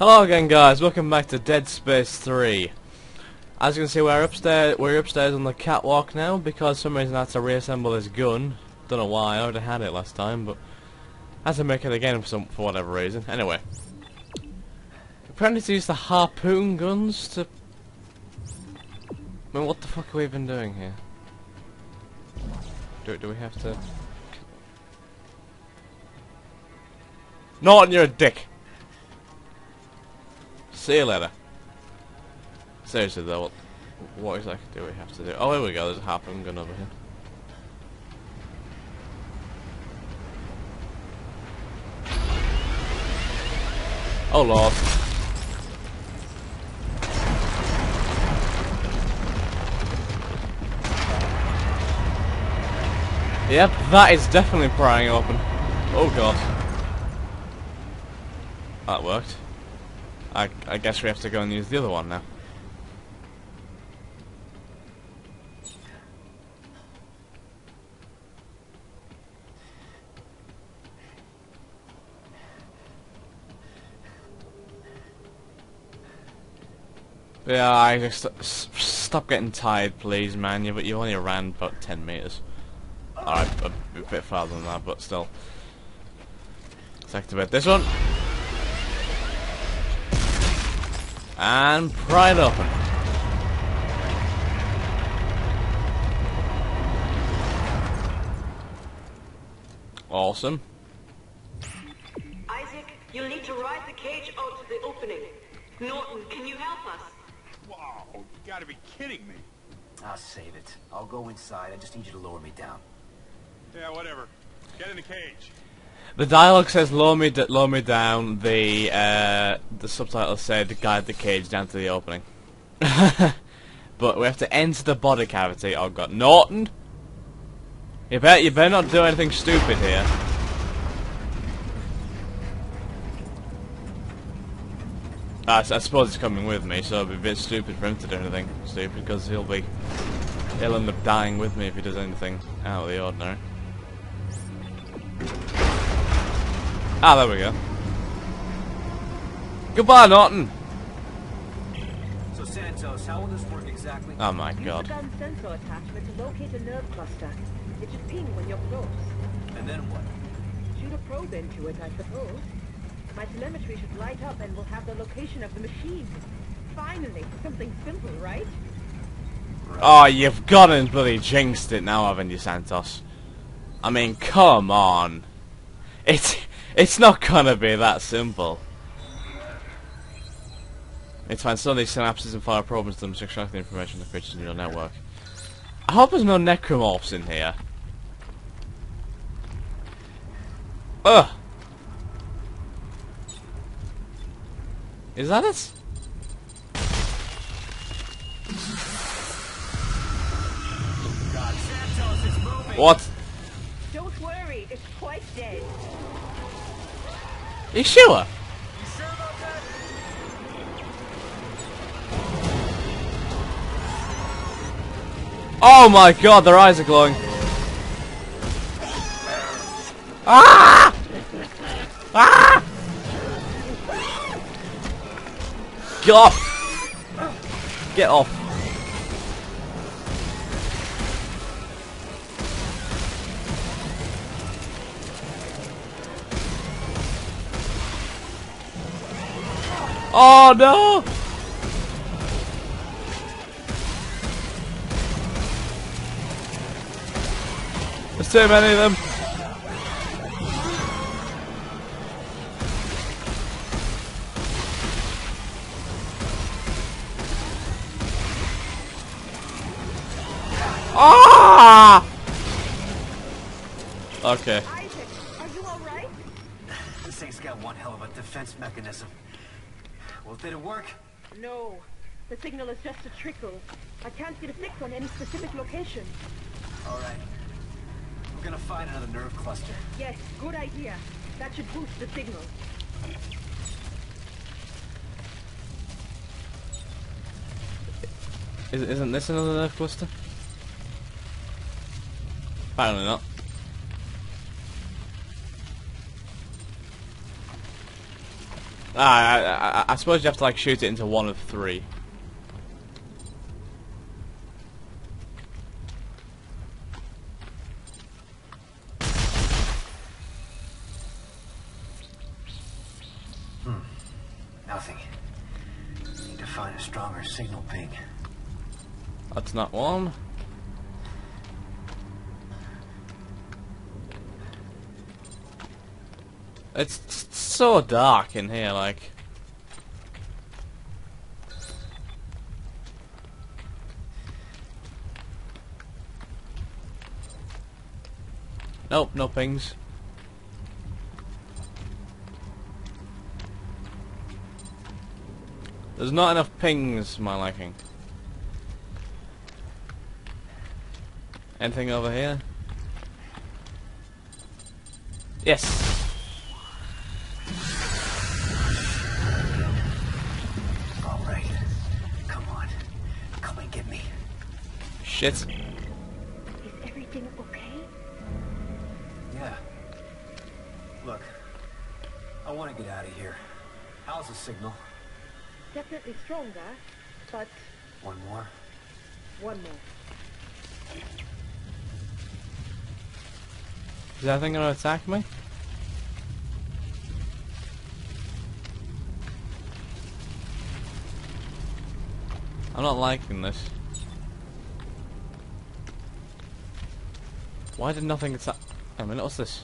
Hello again guys, welcome back to Dead Space 3. As you can see we're upstairs we're upstairs on the catwalk now because for some reason I had to reassemble this gun. Don't know why, I already had it last time, but I had to make it again for some for whatever reason. Anyway. Apparently to use the harpoon guns to I mean what the fuck have we been doing here? Do do we have to Norton, you're a dick! See you later. Seriously though, what, what exactly do we have to do? Oh, here we go, there's a harpoon gun over here. Oh lord. Yep, that is definitely prying open. Oh god. That worked. I, I guess we have to go and use the other one now. Yeah, I just st stop getting tired, please, man. You you only ran about ten meters. Alright, a, a bit farther than that, but still. Let's activate this one. And pry it open. Awesome. Isaac, you'll need to ride the cage out to the opening. Norton, can you help us? Wow, you gotta be kidding me. I'll save it. I'll go inside. I just need you to lower me down. Yeah, whatever. Get in the cage. The dialogue says lower me, lower me down. The uh, the subtitle said guide the cage down to the opening. but we have to enter the body cavity. Oh god, Norton! You bet you better not do anything stupid here. I, I suppose he's coming with me, so it'd be a bit stupid for him to do anything stupid because he'll be he'll end up dying with me if he does anything out of the ordinary. Ah, there we go. Goodbye, Norton. So, Santos, how will this work exactly? Oh my Use god. the gun sensor attachment to locate a nerve cluster. It should ping when you're close. And then what? Shoot a probe into it, I suppose. My telemetry should light up and we'll have the location of the machine. Finally, something simple, right? Oh, you've gone and bloody jinxed it now, haven't you, Santos? I mean, come on. It's it's not gonna be that simple. It's find some of these synapses and fire them to extract the information from the creatures in your network. I hope there's no necromorphs in here. Ugh. Is that it? God, Santos, it's! What? Don't worry, it's quite dead. Sure? Oh my god, their eyes are glowing. Ah! Ah! Get off! Get off. Oh no! There's too many of them. Ah! Okay. Did it work? No. The signal is just a trickle. I can't get a fix on any specific location. All right. We're gonna find another nerve cluster. Yes, good idea. That should boost the signal. Is, isn't this another nerve cluster? Apparently not. Ah, I, I, I suppose you have to like shoot it into one of three. It's so dark in here, like. Nope, no pings. There's not enough pings, my liking. Anything over here? Yes. Shit. Is everything okay? Yeah. Look. I want to get out of here. How's the signal? Definitely stronger, but One more? one more. Is that thing gonna attack me? I'm not liking this. Why did nothing attack? A minute, what's this?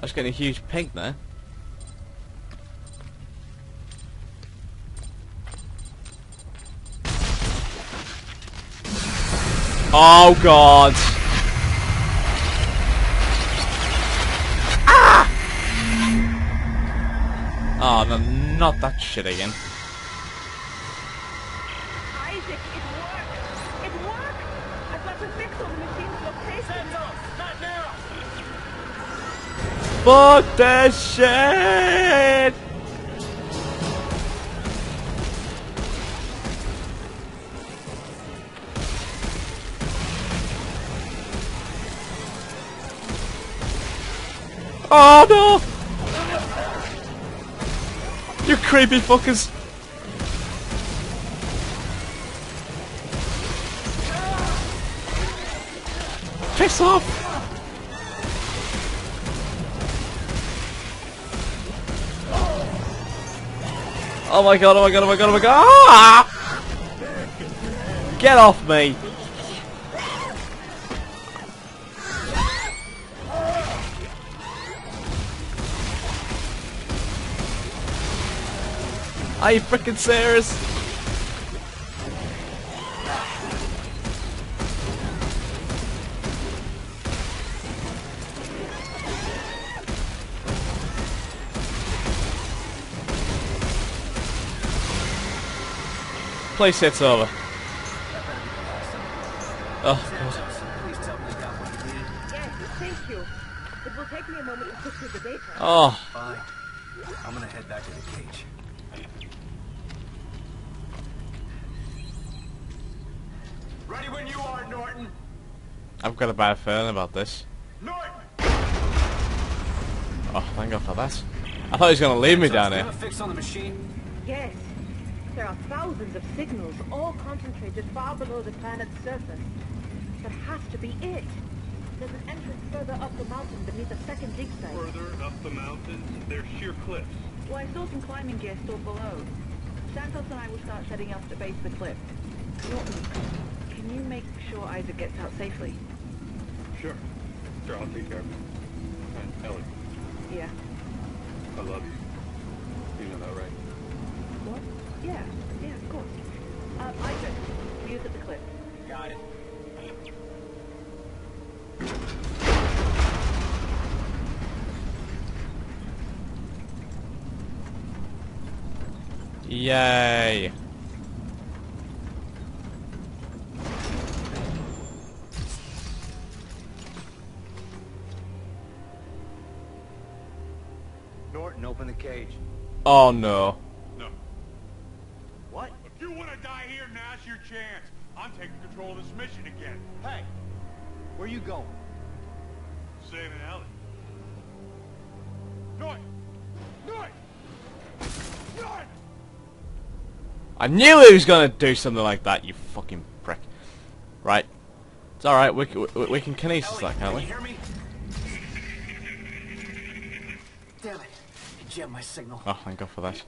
I was getting a huge ping there. Oh god! Ah! Oh, no, not that shit again. Isaac, it worked! It worked! I've got to fix on the machine's location. Not now! Fuck that shit! Oh no! You creepy fuckers! Piss off! Oh my god, oh my god, oh my god, oh my god! Ah! Get off me! Are you freaking serious? Oh, put through the data. Oh. Fine. I'm gonna head back to the cage. Ready when you are, Norton! I've got a bad feeling about this. Norton! Oh, thank god for that. I thought he was gonna leave me down here. Fix on the machine? Yes. There are thousands of signals, all concentrated far below the planet's surface. That has to be it. There's an entrance further up the mountain beneath a second dig site. Further up the mountain? they're sheer cliffs. Well, I saw some climbing gear stored below. Santos and I will start setting up the base of the cliff. Norton, can you make sure Isaac gets out safely? Sure. Sure, I'll take care of it. And Ellie, Yeah. I love you. You know that, right? What? Yeah. Yeah, of course. Uh, Isaac, views at the cliff. Got it. Yay. Norton, open the cage. Oh no. No. What? If you want to die here, now's your chance. I'm taking control of this mission again. Hey! Where you going? Saving Ellie. Norton! Do it! I knew he was gonna do something like that, you fucking prick. Right. It's alright, we, we, we can kinesis that, can't Can we? you hear me? Damn it. He jammed my signal. Oh, thank God for that.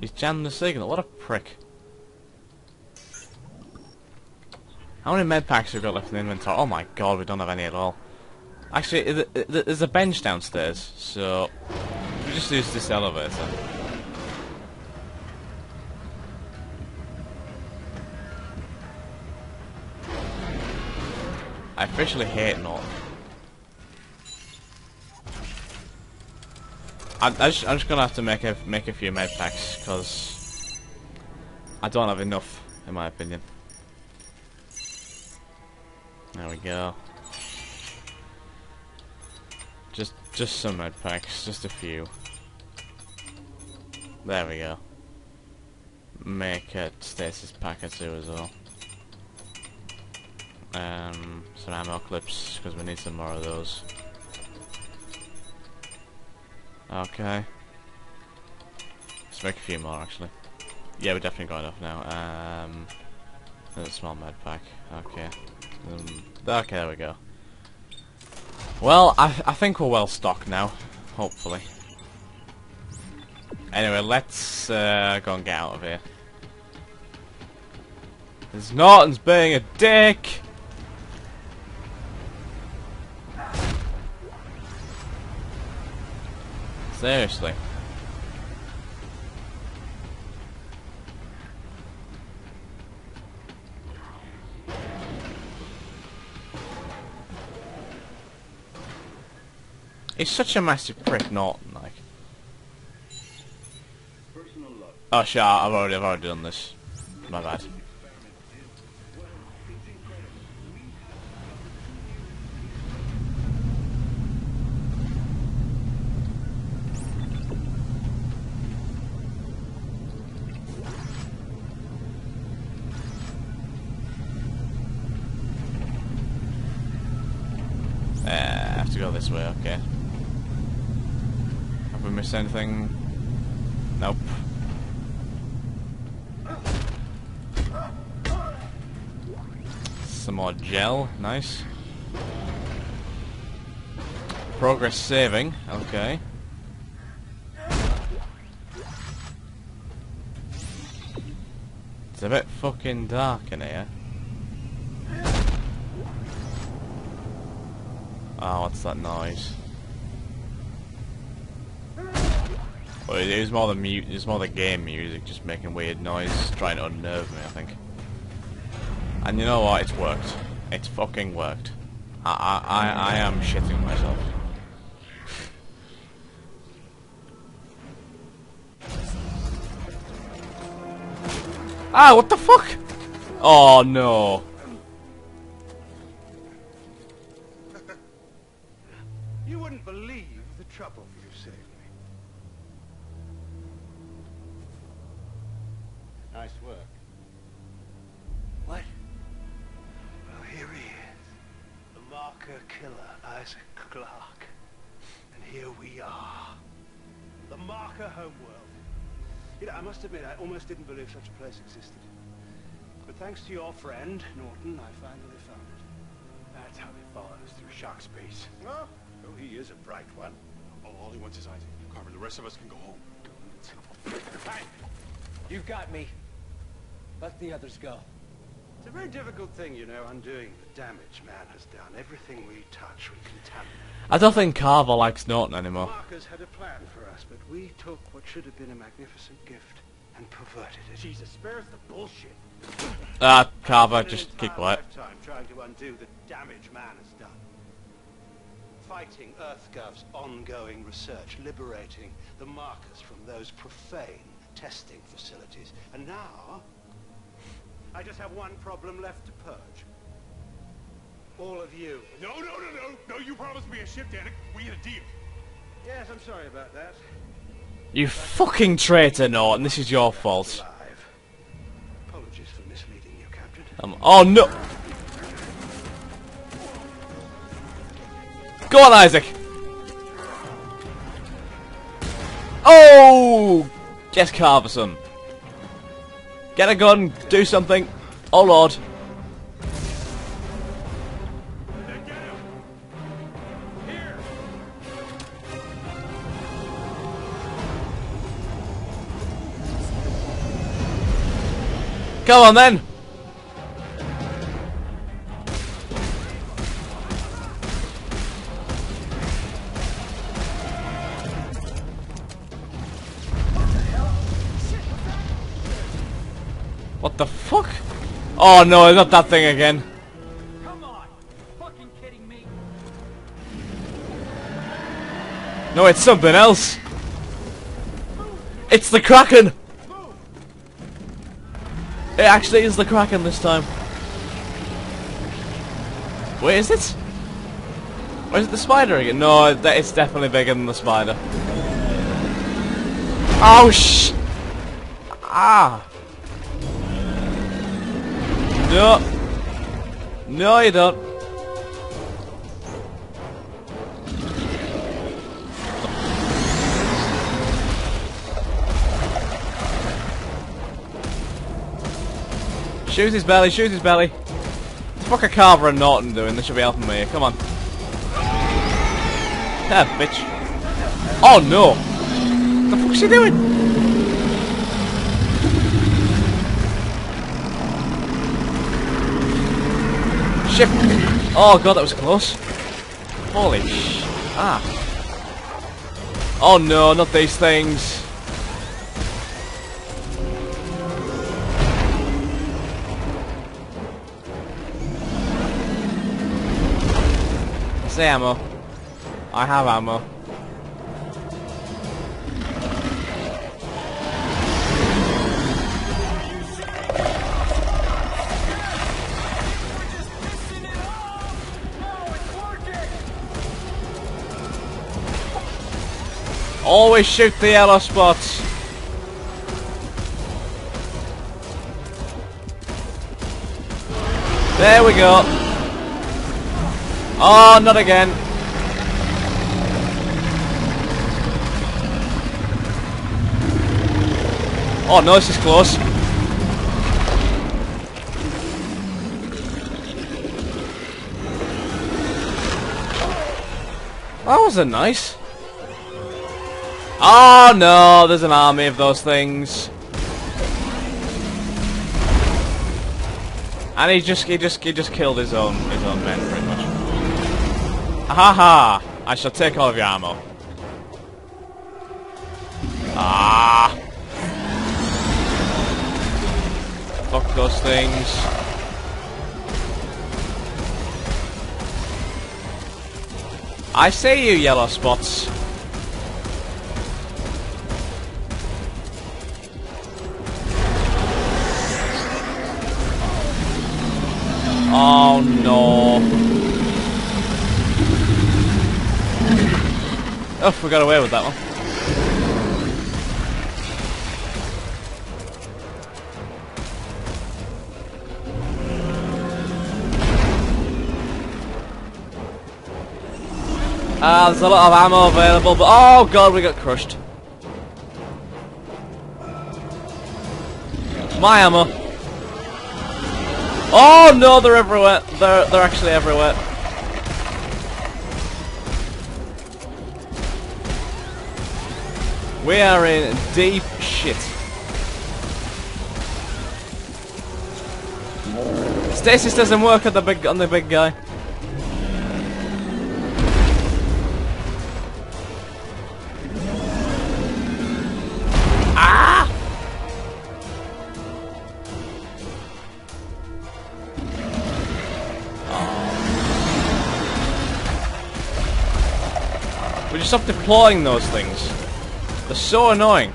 He's jammed the signal, what a prick. How many med packs have we got left in the inventory? Oh my god, we don't have any at all. Actually, there's a bench downstairs, so... We just use this elevator. I officially hate Norton. I, I just, I'm just gonna have to make a make a few med packs because I don't have enough, in my opinion. There we go. Just just some med packs, just a few. There we go. Make a stasis pack or two as well. Um, some ammo clips because we need some more of those. Okay. Let's make a few more actually. Yeah, we're definitely got enough now. Um, small med pack. Okay. Um, okay, there we go. Well, I, I think we're well stocked now. Hopefully. Anyway, let's uh, go and get out of here. This Norton's being a dick! Seriously. He's such a massive prick, Norton, like. Oh shit, I've already, I've already done this. My bad. Uh, I have to go this way, okay. Have we missed anything? Nope. Some more gel, nice. Progress saving, okay. It's a bit fucking dark in here. Oh, what's that noise? Well, it was more the mute. It was more the game music, just making weird noise, trying to unnerve me. I think. And you know what? It's worked. It's fucking worked. I I I, I am shitting myself. ah! What the fuck? Oh no. Must admit, I almost didn't believe such a place existed. But thanks to your friend, Norton, I finally found it. That's how they follow us through shock space. Well, oh, he is a bright one. Oh, all he wants is Isaac. Carver, the rest of us can go home. Hey, You've got me. Let the others go. It's a very difficult thing, you know, undoing the damage man has done. Everything we touch we contaminate. I don't think Carver likes Norton anymore. Markers had a plan for us, but we took what should have been a magnificent gift and perverted it. Jesus, spare us the bullshit. Ah, Carver, just keep entire quiet. lifetime trying to undo the damage man has done. Fighting EarthGov's ongoing research, liberating the markers from those profane testing facilities. And now, I just have one problem left to purge. All of you. No, no, no, no. No, you promised me a ship, Danik. We had a deal. Yes, I'm sorry about that. You fucking traitor, Norton. This is your fault. Um, oh no! Go on, Isaac. Oh! Yes, Carverson. Get a gun, do something. Oh lord. Come on then. What the fuck? Oh no, not that thing again. Come on! Fucking kidding me? No, it's something else. It's the Kraken. It actually is the Kraken this time. Wait, is it? Or is it the spider again? No, that- it's definitely bigger than the spider. Oh sh! Ah! No! No, you don't. Shoot his belly, shoot his belly. The fuck are Carver and Norton doing? They should be helping me. here, Come on. Ah, bitch. Oh no! What the fuck fuck's he doing? Shit! Oh god, that was close. Holy sh... Ah. Oh no, not these things. Say ammo. I have ammo. Always shoot the yellow spots. There we go. Oh, not again. Oh no, this is close. That wasn't nice. Oh no, there's an army of those things. And he just he just he just killed his own his own men pretty much. Ha ha! I shall take all of your ammo. Ah! Fuck those things. I see you yellow spots. Oh no. Oh, we got away with that one. Ah, there's a lot of ammo available, but oh god, we got crushed. My ammo. Oh no, they're everywhere. They're they're actually everywhere. We are in deep shit. Stasis doesn't work on the big on the big guy. Ah! Would you stop deploying those things? They're so annoying.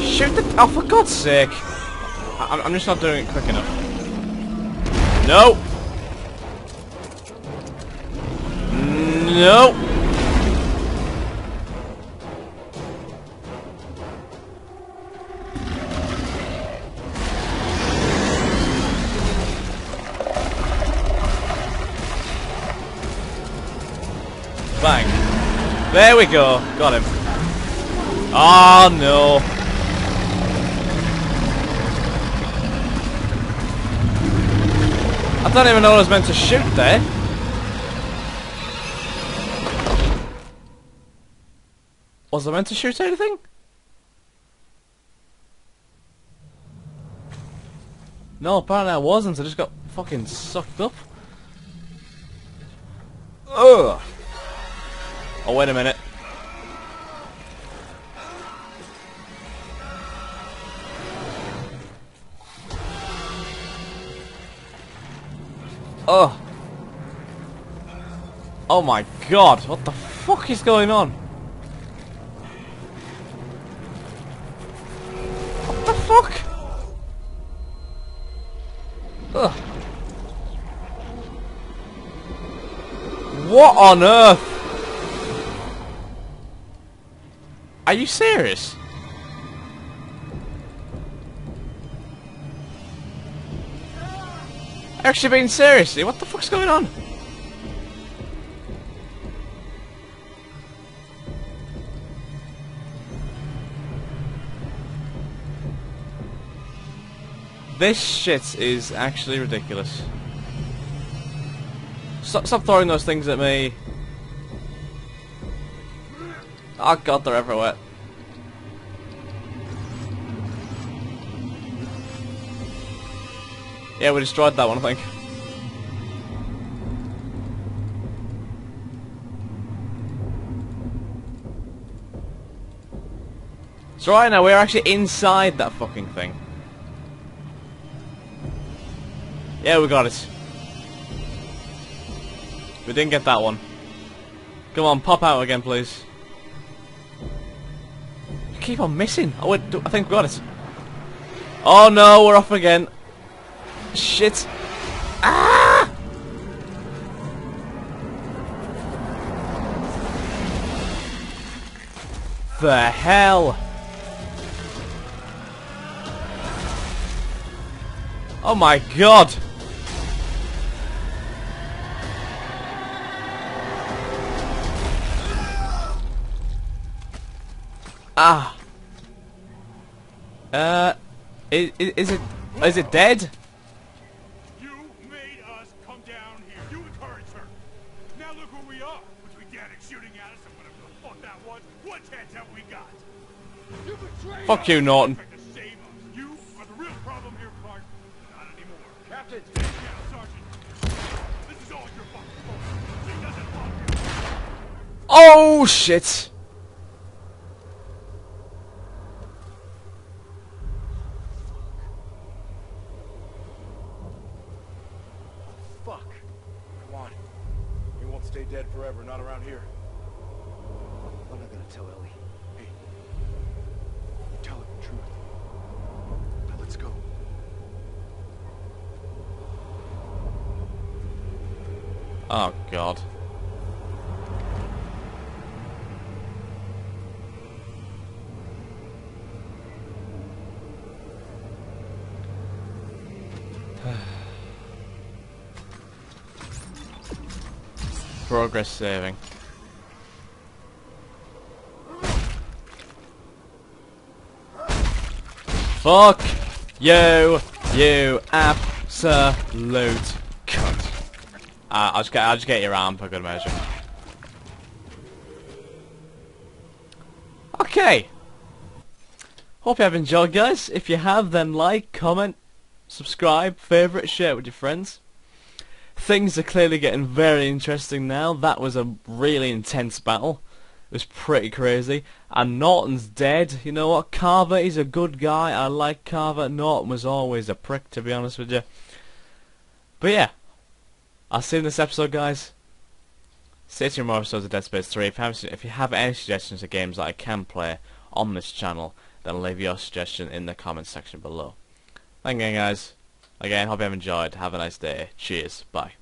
Shoot the- oh for god's sake! I I'm- just not doing it quick enough. No! No! There we go. Got him. Oh no. I don't even know I was meant to shoot there. Was I meant to shoot anything? No, apparently I wasn't. I just got fucking sucked up. Ugh. Oh, wait a minute. Oh. Oh my god, what the fuck is going on? What the fuck? Ugh. What on earth? Are you serious? Actually being seriously, what the fuck's going on? This shit is actually ridiculous. Stop, stop throwing those things at me. Oh god, they're everywhere. Yeah, we destroyed that one, I think. So right now, we're actually inside that fucking thing. Yeah, we got it. We didn't get that one. Come on, pop out again, please. Keep on missing. Oh, wait, I think we got it. Oh no, we're off again. Shit. Ah! The hell? Oh my god! Ah. Uh, is, is it is it dead? You made us come down here. You encouraged her. Now look where we are. Between Danik shooting at us and whatever the fuck that was, what chance have we got? You betrayed Fuck us. you, Norton. Tried to save us. You are the real problem here, Clarke. Not anymore. Captain! Yeah, Sergeant. This is all your fault. She doesn't love you. Oh shit! Fuck. Come on. We won't stay dead forever, not around here. I'm not gonna tell Ellie. Hey. Tell her the truth. Now let's go. Oh god. Progress saving. Fuck you, you absolute cunt. Uh, I'll just get, I'll just get your arm for good measure. Okay. Hope you have enjoyed, guys. If you have, then like, comment, subscribe, favourite, share with your friends. Things are clearly getting very interesting now. That was a really intense battle. It was pretty crazy. And Norton's dead. You know what? Carver, is a good guy. I like Carver. Norton was always a prick, to be honest with you. But yeah. I'll see you in this episode, guys. Stay tuned for more episodes of Dead Space 3. If you, have, if you have any suggestions of games that I can play on this channel, then leave your suggestion in the comments section below. Thank you, guys. Again, hope you have enjoyed. Have a nice day. Cheers. Bye.